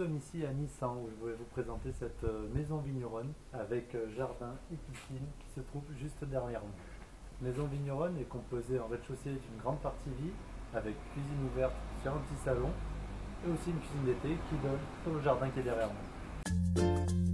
sommes ici à Nissan où je vais vous présenter cette euh, maison vigneronne avec euh, jardin et piscine qui se trouve juste derrière nous. Maison vigneronne est composée en rez-de-chaussée d'une grande partie vie avec cuisine ouverte sur un petit salon et aussi une cuisine d'été qui donne sur le jardin qui est derrière nous.